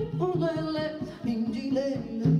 Thank you.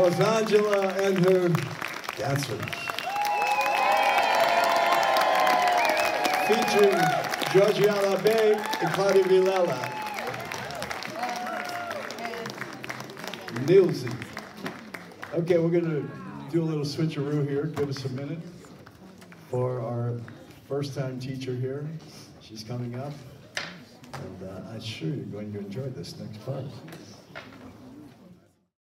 Rosangela and her dancers. Featuring Georgiana Bay and Claudia Villela. Nilsey. Okay, we're gonna do a little switcheroo here. Give us a minute for our first time teacher here. She's coming up. And uh, I'm sure you're going to enjoy this next part.